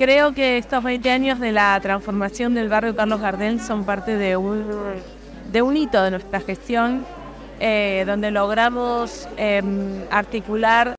creo que estos 20 años de la transformación del barrio Carlos Gardel son parte de un, de un hito de nuestra gestión, eh, donde logramos em, articular